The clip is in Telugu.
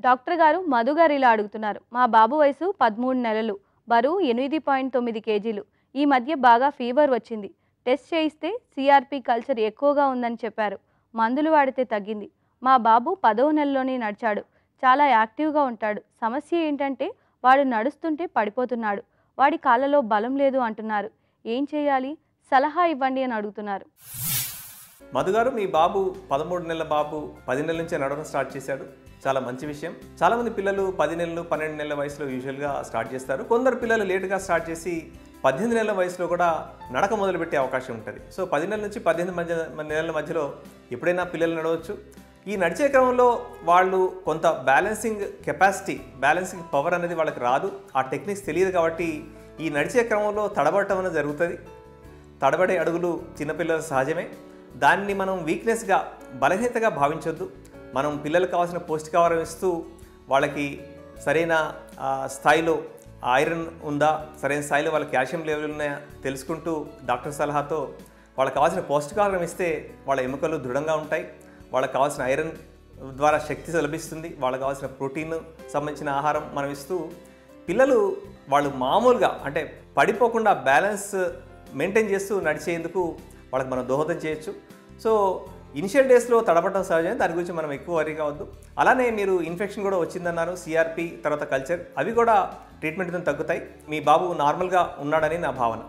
డాక్టర్ గారు మధు గారు ఇలా అడుగుతున్నారు. మా బాబు వయసు పదమూడు నెలలు బరువు ఎనిమిది పాయింట్ తొమ్మిది కేజీలు. ఈ మధ్య బాగా ఫీవర్ వచ్చింది. టెస్ట్ చేయిస్తే సిఆర్పి కల్చర్ ఎక్కువగా ఉందని చెప్పారు. మందులు వాడితే తగ్గింది. మా బాబు పదవ నెలలోనే నడిచాడు. చాలా యాక్టివ్గా ఉంటాడు. సమస్య ఏంటంటే వాడు నడుస్తుంటే పడిపోతున్నాడు. వాడి కాళ్ళలో బలం లేదు అంటున్నారు. ఏం చేయాలి? సలహా ఇవ్వండి అని అడుగుతున్నారు. మధుగారు మీ బాబు పదమూడు నెలల బాబు పది నెలల నుంచే నడవడం స్టార్ట్ చేశాడు. చాలా మంచి విషయం. చాలామంది పిల్లలు పది నెలలు పన్నెండు నెలల వయసులో యూజువల్గా స్టార్ట్ చేస్తారు. కొందరు పిల్లలు లేటుగా స్టార్ట్ చేసి పద్దెనిమిది నెలల వయసులో కూడా నడక మొదలుపెట్టే అవకాశం ఉంటుంది. సో పది నెలల నుంచి పద్దెనిమిది మధ్య నెలల మధ్యలో ఎప్పుడైనా పిల్లలు నడవచ్చు. ఈ నడిచే క్రమంలో వాళ్ళు కొంత బ్యాలెన్సింగ్ కెపాసిటీ బ్యాలెన్సింగ్ పవర్ అనేది వాళ్ళకి రాదు. ఆ టెక్నిక్స్ తెలియదు కాబట్టి ఈ నడిచే క్రమంలో తడబడటం అనేది జరుగుతుంది. తడబడే అడుగులు చిన్నపిల్లల సహజమే. దాన్ని మనం వీక్నెస్గా బలహీనతగా భావించొద్దు. మనం పిల్లలకు కావాల్సిన పౌష్టికాహారం ఇస్తూ వాళ్ళకి సరైన స్థాయిలో ఐరన్ ఉందా సరైన స్థాయిలో వాళ్ళ కాల్షియం లెవెల్ ఉన్నాయా తెలుసుకుంటూ డాక్టర్ సలహాతో వాళ్ళకి కావాల్సిన పౌష్టికాహారం ఇస్తే వాళ్ళ ఎముకలు దృఢంగా ఉంటాయి. వాళ్ళకి కావాల్సిన ఐరన్ ద్వారా శక్తి లభిస్తుంది. వాళ్ళకి కావాల్సిన ప్రోటీన్ సంబంధించిన ఆహారం మనం ఇస్తూ పిల్లలు వాళ్ళు మామూలుగా అంటే పడిపోకుండా బ్యాలెన్స్ మెయింటైన్ చేస్తూ నడిచేందుకు వాళ్ళకి మనం దోహదం చేయొచ్చు. సో ఇనిషియల్ డేస్లో తడపడం సహజమే దాని గురించి మనం ఎక్కువ వరీ కావద్దు అలానే మీరు ఇన్ఫెక్షన్ కూడా వచ్చిందన్నారు సిఆర్పి తర్వాత కల్చర్ అవి కూడా ట్రీట్మెంట్తో తగ్గుతాయి. మీ బాబు నార్మల్గా ఉన్నాడని నా భావన.